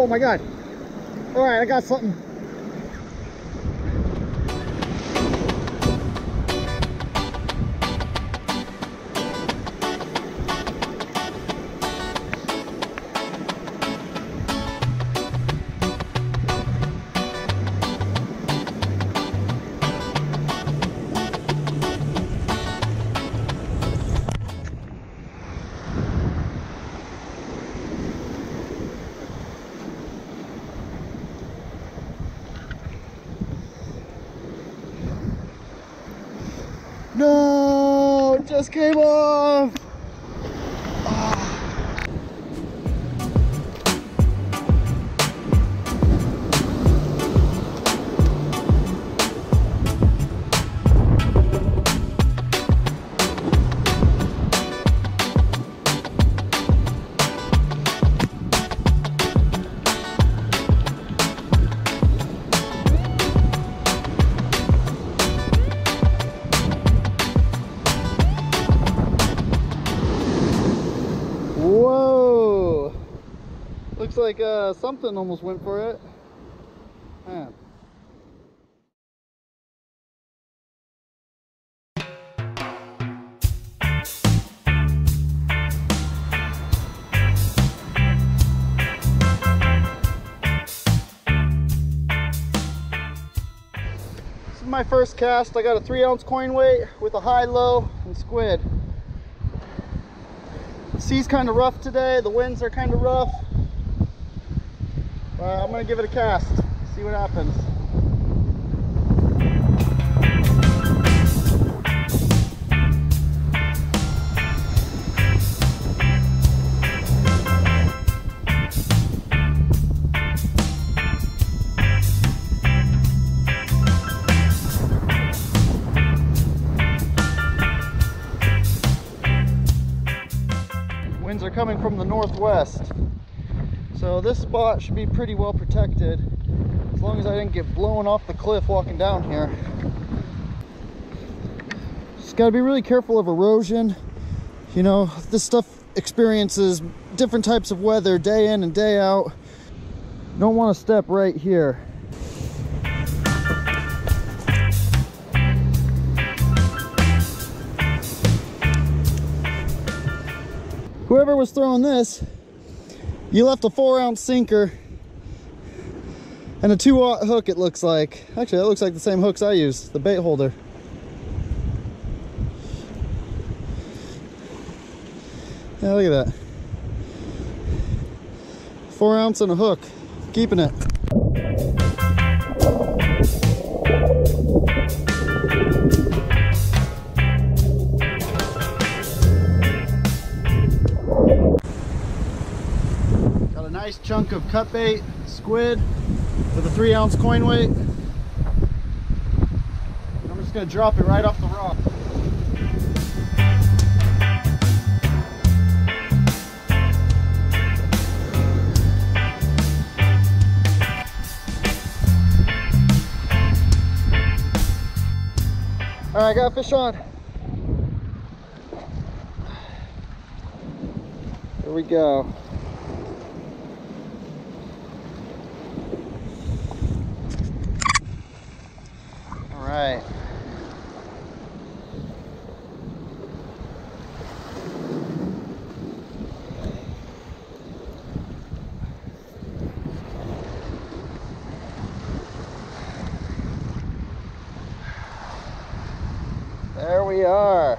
Oh my God. All right, I got something. No, it just came off. Like uh, something almost went for it. Man. This is my first cast. I got a three ounce coin weight with a high, low, and squid. The sea's kind of rough today. The winds are kind of rough. Uh, I'm gonna give it a cast, see what happens. Winds are coming from the northwest. So this spot should be pretty well protected as long as I didn't get blown off the cliff walking down here. Just gotta be really careful of erosion. You know, this stuff experiences different types of weather day in and day out. Don't want to step right here. Whoever was throwing this, you left a four ounce sinker and a two aught hook it looks like. Actually, that looks like the same hooks I use, the bait holder. Yeah, look at that. Four ounce and a hook, keeping it. Chunk of cut bait, squid, with a three ounce coin weight. I'm just gonna drop it right off the rock. All right, got a fish on. Here we go. Right. There we are.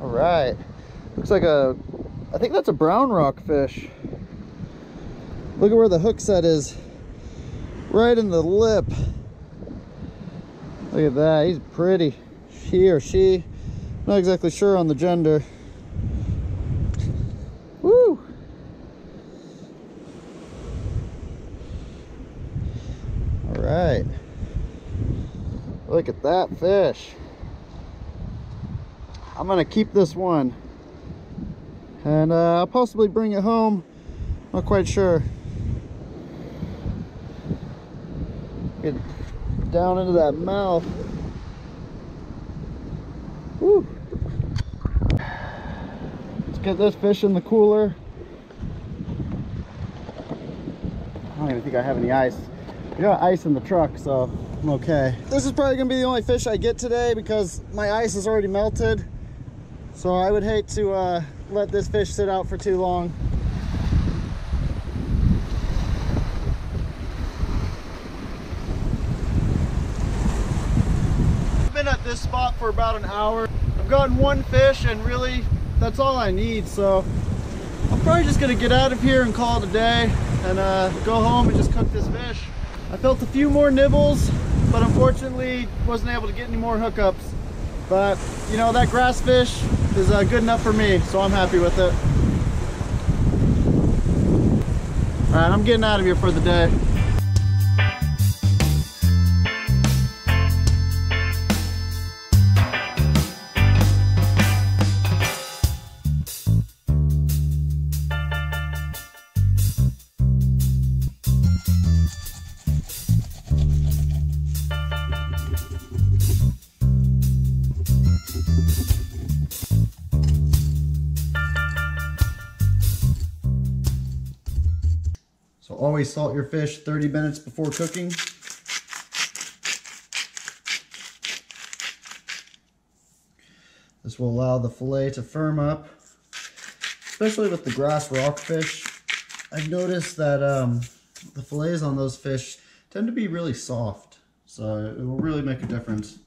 All right. Looks like a, I think that's a brown rock fish. Look at where the hook set is. Right in the lip. Look at that, he's pretty. He or she, not exactly sure on the gender. Woo! All right. Look at that fish. I'm gonna keep this one. And uh, I'll possibly bring it home. Not quite sure. Get down into that mouth. Woo. Let's get this fish in the cooler. I don't even think I have any ice. We got ice in the truck, so I'm okay. This is probably gonna be the only fish I get today because my ice is already melted. So I would hate to uh, let this fish sit out for too long. I've been at this spot for about an hour. I've gotten one fish and really that's all I need. So I'm probably just gonna get out of here and call it a day and uh, go home and just cook this fish. I felt a few more nibbles, but unfortunately wasn't able to get any more hookups. But you know, that grass fish is uh, good enough for me, so I'm happy with it. All right, I'm getting out of here for the day. Always salt your fish 30 minutes before cooking. This will allow the fillet to firm up, especially with the grass rockfish. I've noticed that um, the fillets on those fish tend to be really soft, so it will really make a difference.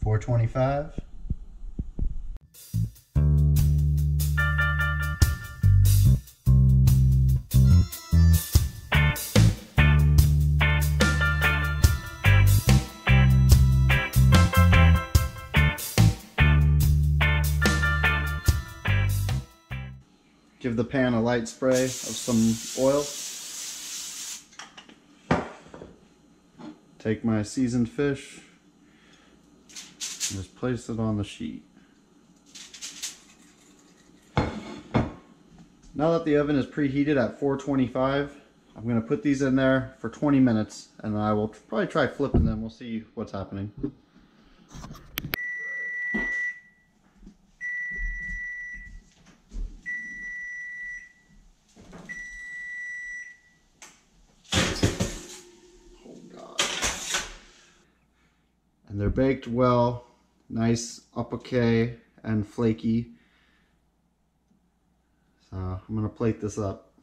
Four twenty-five. Give the pan a light spray of some oil. Take my seasoned fish and just place it on the sheet. Now that the oven is preheated at 425, I'm going to put these in there for 20 minutes and I will probably try flipping them. We'll see what's happening. And they're baked well, nice applique and flaky. So I'm gonna plate this up.